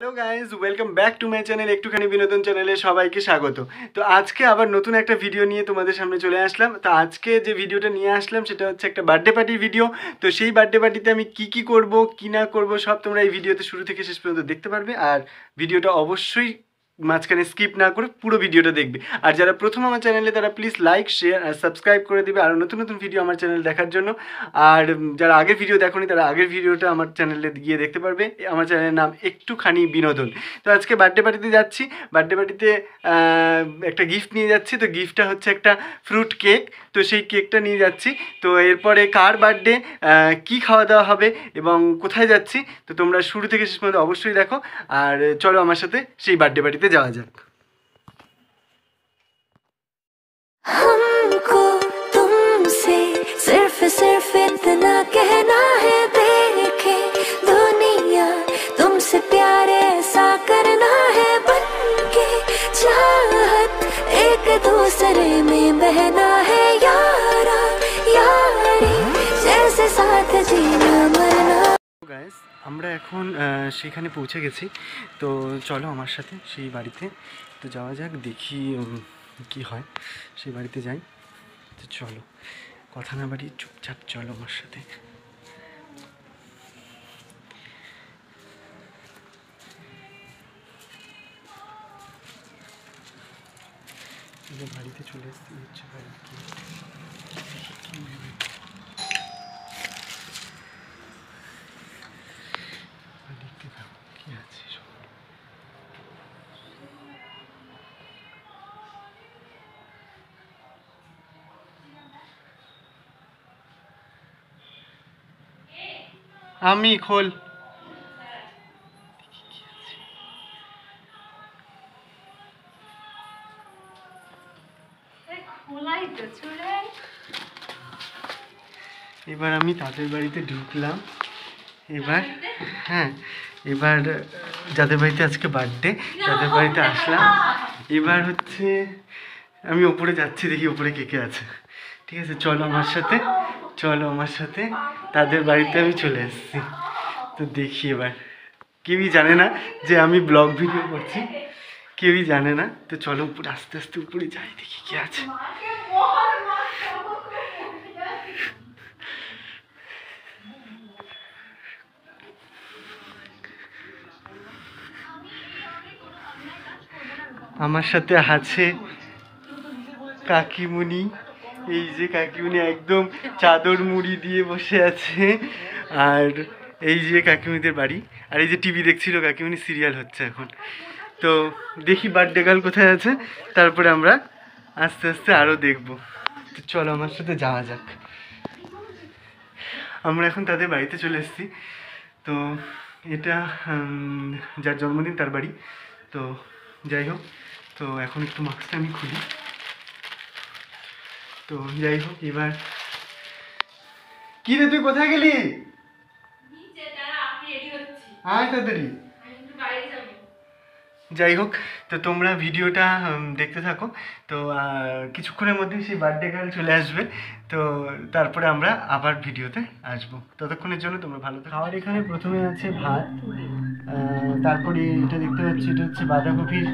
Hello guys welcome back to my channel একটুখানি বিনোদন চ্যানেলে সবাইকে স্বাগত। তো আজকে আবার নতুন একটা ভিডিও নিয়ে তোমাদের সামনে চলে আসলাম। তো আজকে যে ভিডিওটা নিয়ে আসলাম, সেটা হচ্ছে একটা বার্থডে পার্টির ভিডিও তো সেই বার্থডে পার্টিতে আমি কি কি করব, কি না করব, সব তোমরা এই ভিডিওতে শুরু থেকে শেষ পর্যন্ত দেখতে পারবে। আর ভিডিওটা অবশ্যই মাঝখানে স্কিপ না করে পুরো ভিডিওটা দেখবে। আর যারা প্রথম আমার চ্যানেলে তারা প্লিজ লাইক শেয়ার আর সাবস্ক্রাইব করে দেবে আর নতুন নতুন ভিডিও আমার চ্যানেল দেখার জন্য। আর যারা আগের ভিডিও দেখোনি, তারা আগের ভিডিওটা আমার চ্যানেলে গিয়ে দেখতে পারবে। আমার চ্যানেলের নাম একটুখানি বিনোদন। তো আজকে বার্থডে পার্টিতে যাচ্ছি। বার্থডে পার্টিতে একটা গিফট নিয়ে যাচ্ছি। তো গিফটটা হচ্ছে একটা ফ্রুট কেক তো সেই কেকটা নিয়ে যাচ্ছি। তো এরপরে কার বার্থডে কী খাওয়া দাওয়া হবে এবং কোথায় যাচ্ছি, তো তোমরা শুরু থেকে শেষ পর্যন্ত অবশ্যই দেখো। আর চলো আমার সাথে সেই বার্থডে পার্টিতে যাওয়া যাক हमको तुमसे सिर्फ सिर्फ इतना कहना है देखे दुनिया तुमसे प्यार ऐसा करना है बन के चाहत एक दूसरे में बहना है यारा यारी जैसे साथ जीना मरना গাইস আমরা এখন সেখানে পৌঁছে গেছি। তো চলো আমার সাথে সেই বাড়িতে। তো যাওয়া যাক, দেখি কি হয়। সেই বাড়িতে যাই। তো চলো, কথা না বাড়ি চুপচাপ চলো আমার সাথে। বাড়িতে চলে এসেছি হচ্ছে বাড়ির gate। আর দেখতে থাকো কি আছে সব আমি খোল। এবার আমি তাদের বাড়িতে ঢুকলাম। এবার হ্যাঁ এবার যাদের বাড়িতে আজকে বার্থডে তাদের বাড়িতে আসলাম। এবার হচ্ছে আমি ওপরে যাচ্ছি দেখি ওপরে কে কে আছে। ঠিক আছে চলো আমার সাথে। চলো আমার সাথে, তাদের বাড়িতে আমি চলে এসেছি। তো দেখি এবার, কেউই জানে না যে আমি ব্লগ ভিডিও করছি, কেউই জানে না। তো চলো উপরে, আস্তে আস্তে উপরে যাই, দেখি কে আছে। আমার সাথে আছে কাকিমুনি এই যে কাকিমুনি একদম চাদর মুড়ি দিয়ে বসে আছে। আর এই যে কাকিমুনিদের বাড়ি। আর এই যে টিভি দেখছিল কাকিমুনি, সিরিয়াল হচ্ছে এখন। তো দেখি বার্থডে গার্ল কোথায় আছে। তারপরে আমরা আস্তে আস্তে আরও দেখব। তো চলো আমার সাথে যাওয়া যাক। আমরা এখন তাদের বাড়িতে চলে এসেছি। তো এটা যার জন্মদিন তার বাড়ি। তো যাই হোক, তো এখন একটু মাস্কটা আমি খুলি। তো যাই হোক এবার। কি রে তুই কোথায় গেলি? আয় তাড়াতাড়ি। যাই হোক তো তোমরা ভিডিওটা দেখতে থাকো। তো কিছুক্ষণের মধ্যেই সেই বার্থডে গার্ল চলে আসবে। তো তারপরে আমরা আবার ভিডিওতে আসব। ততক্ষণের জন্য তোমরা ভালো থাকো। খাওয়ার এখানে প্রথমে আছে ভাত আহ, তারপরে এটা দেখতে পাচ্ছি এটা হচ্ছে বাঁধাকপির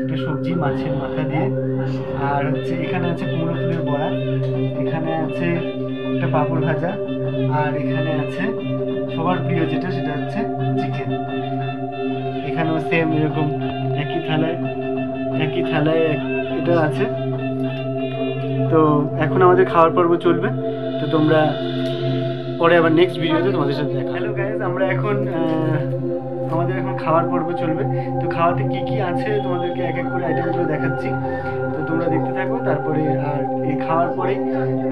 একটা সবজি মাছের মাথা দিয়ে। আর হচ্ছে এখানে আছে কুমড়ো ফুলের বড়া, এখানে আছে একটা পাঁপড় ভাজা, আর এখানে আছে সবার প্রিয় যেটা, সেটা হচ্ছে চিকেন এখানেও সেম এরকম একই থালায় একই থালায় এটা আছে। তো এখন আমাদের খাওয়ার পর্ব চলবে। তো তোমরা পরে আবার নেক্সট ভিডিওতে তোমাদের সাথে দেখা হ্যালো গাইজ আমরা এখন আমাদের এখন খাওয়ার পর্ব চলবে। তো খাওয়াতে কি কি আছে তোমাদেরকে এক এক করে আইটেমগুলো দেখাচ্ছি। তো তোমরা দেখতে থাকো, তারপরে আর এই খাওয়ার পরে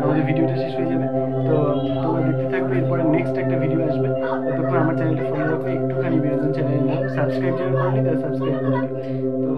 আমাদের ভিডিওটা শেষ হয়ে যাবে। তো তোমরা দেখতে থাকবে এরপরে নেক্সট একটা ভিডিও আসবে। ততক্ষণ আমার চ্যানেলটা ফলো রাখবে একটুখানি বিনোদন চ্যানেলের নাম সাবস্ক্রাইব যারা করেনি তারা সাবস্ক্রাইব করে তো